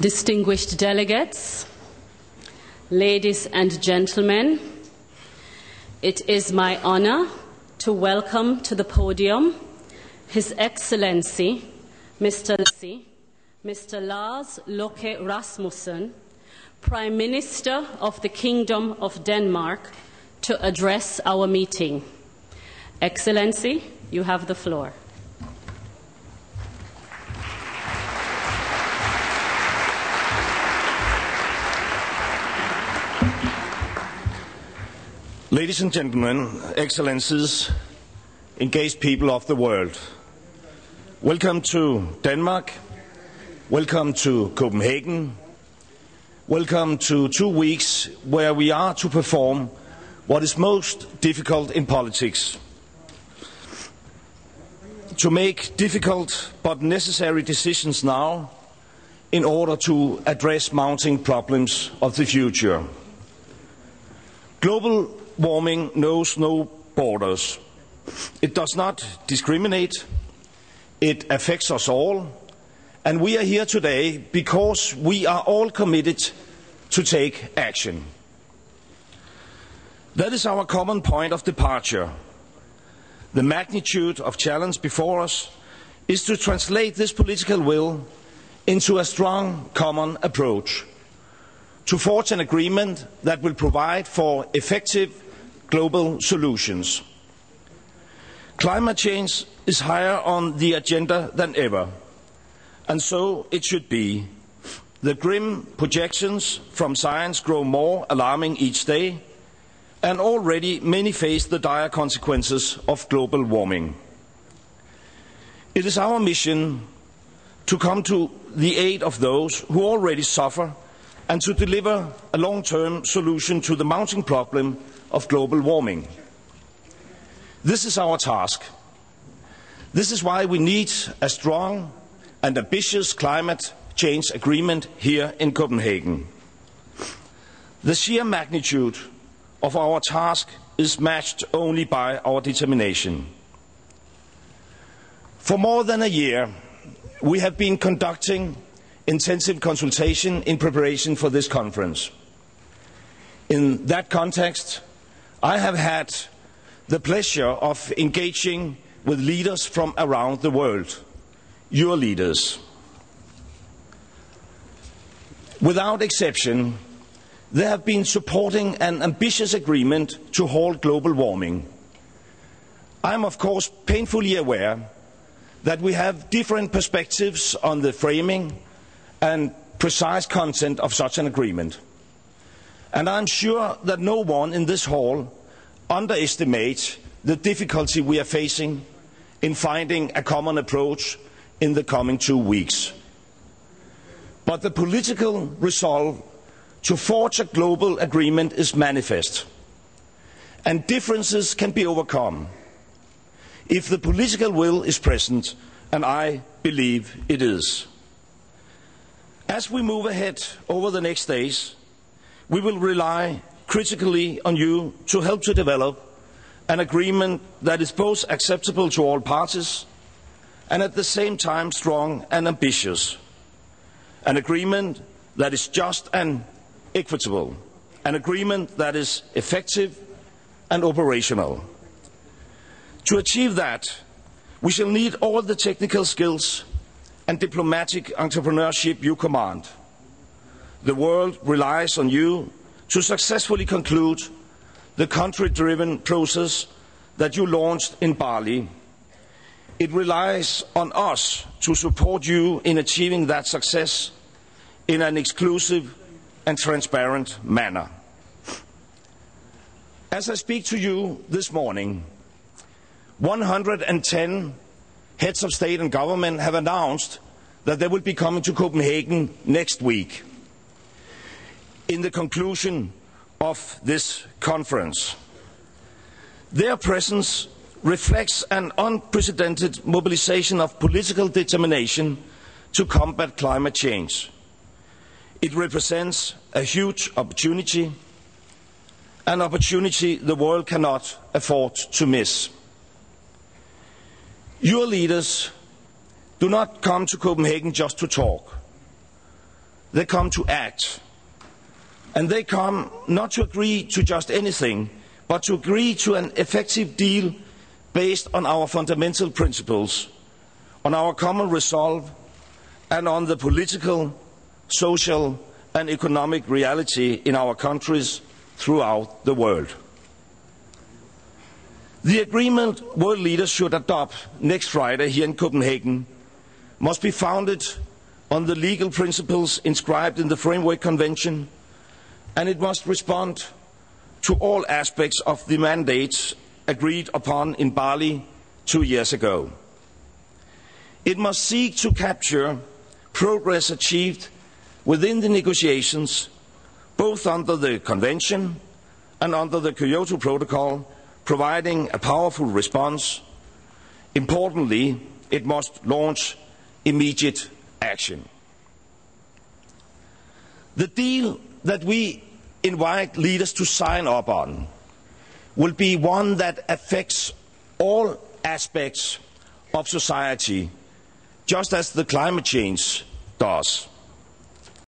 distinguished delegates, ladies and gentlemen, it is my honor to welcome to the podium His Excellency Mr. Mr. Lars Løkke Rasmussen, Prime Minister of the Kingdom of Denmark, to address our meeting. Excellency, you have the floor. Ladies and gentlemen, excellencies, engaged people of the world, welcome to Denmark, welcome to Copenhagen, welcome to two weeks where we are to perform what is most difficult in politics. To make difficult but necessary decisions now in order to address mounting problems of the future. Global warming knows no borders. It does not discriminate. It affects us all. And we are here today because we are all committed to take action. That is our common point of departure. The magnitude of challenge before us is to translate this political will into a strong common approach, to forge an agreement that will provide for effective global solutions. Climate change is higher on the agenda than ever, and so it should be. The grim projections from science grow more alarming each day, and already many face the dire consequences of global warming. It is our mission to come to the aid of those who already suffer and to deliver a long-term solution to the mounting problem of global warming. This is our task. This is why we need a strong and ambitious climate change agreement here in Copenhagen. The sheer magnitude of our task is matched only by our determination. For more than a year, we have been conducting intensive consultation in preparation for this conference. In that context, I have had the pleasure of engaging with leaders from around the world, your leaders. Without exception, they have been supporting an ambitious agreement to halt global warming. I am, of course, painfully aware that we have different perspectives on the framing and precise content of such an agreement. And I'm sure that no one in this hall underestimates the difficulty we are facing in finding a common approach in the coming two weeks. But the political resolve to forge a global agreement is manifest, and differences can be overcome if the political will is present, and I believe it is. As we move ahead over the next days, we will rely critically on you to help to develop an agreement that is both acceptable to all parties and at the same time strong and ambitious. An agreement that is just and equitable, an agreement that is effective and operational. To achieve that, we shall need all the technical skills and diplomatic entrepreneurship you command. The world relies on you to successfully conclude the country-driven process that you launched in Bali. It relies on us to support you in achieving that success in an exclusive and transparent manner. As I speak to you this morning, 110 heads of state and government have announced that they will be coming to Copenhagen next week in the conclusion of this conference. Their presence reflects an unprecedented mobilization of political determination to combat climate change. It represents a huge opportunity, an opportunity the world cannot afford to miss. Your leaders do not come to Copenhagen just to talk. they come to act. And they come not to agree to just anything, but to agree to an effective deal based on our fundamental principles, on our common resolve, and on the political, social, and economic reality in our countries throughout the world. The agreement world leaders should adopt next Friday here in Copenhagen must be founded on the legal principles inscribed in the Framework Convention, and it must respond to all aspects of the mandates agreed upon in Bali two years ago. It must seek to capture progress achieved within the negotiations, both under the Convention and under the Kyoto Protocol, providing a powerful response. Importantly, it must launch immediate action. The deal that we invite leaders to sign up on will be one that affects all aspects of society, just as the climate change does.